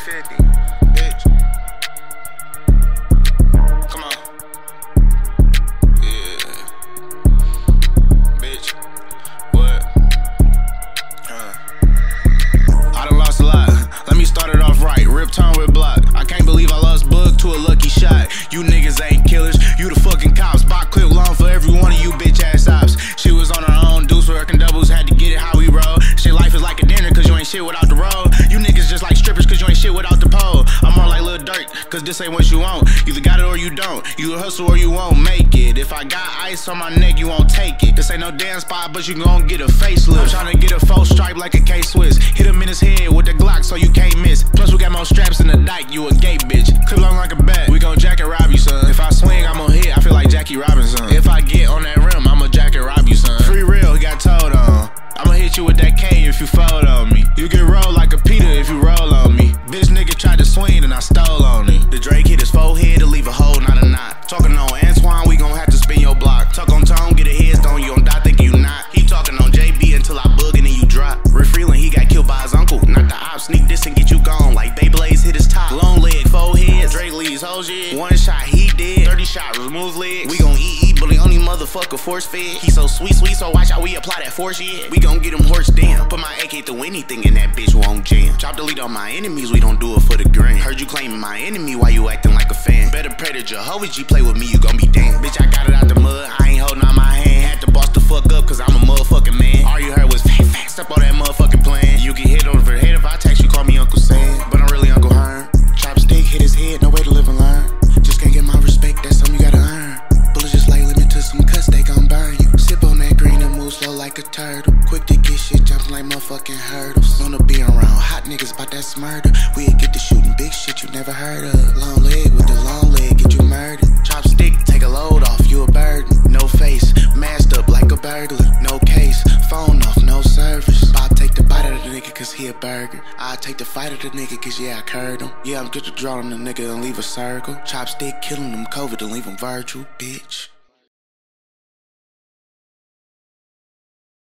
50. Bitch. Bitch. What? Huh. I done lost a lot. Let me start it off right. Rip time with block. I can't believe I lost Book to a lucky shot. You niggas ain't killers. You the fucking cops. I clip long for every one of you bitch ass ops. She was on her own. Deuce working doubles. Had to get it how we roll. Shit, life is like a dinner cause you ain't shit without the road. This ain't what you want. Either got it or you don't. You hustle or you won't make it. If I got ice on my neck, you won't take it. This ain't no dance spot, but you gon' get a facelift. I'm tryna get a full stripe like a K Swiss. Hit him in his head with the Glock so you can't miss. Plus, we got more straps in the dike, you a gay bitch. Clip long like a bat. We gon' jack and rob you, son. If I swing, I'm gon' hit. I feel like Jackie Robinson. If I get on that rim, I'ma jack and rob you, son. Free real, he got told on. I'ma hit you with that K if you fold you gone. Like Beyblades hit his top. Long leg, forehead. Drake leaves whole shit. One shot, he dead. 30 shot, remove legs. We gon' eat, eat, but the only motherfucker force fed. He so sweet, sweet, so watch how we apply that force, yeah. We gon' get him horse down. Put my AK through anything and that bitch won't jam. Chop delete on my enemies, we don't do it for the gram. Heard you claiming my enemy why you acting like a fan. Better pray to Jehovah G play with me, you gon' be damned. Bitch, I got it out the mud, I ain't holding on like a turtle. Quick to get shit jumping like motherfucking hurdles. Wanna be around hot niggas about that murder. We get to shooting big shit you never heard of. Long leg with the long leg, get you murdered. Chopstick, take a load off, you a burden. No face, masked up like a burglar. No case, phone off, no service. Bob take the bite of the nigga cause he a burger. I take the fight of the nigga cause yeah, I curved him. Yeah, I'm good to draw on the nigga and leave a circle. Chopstick killing them COVID and leave him virtual, bitch.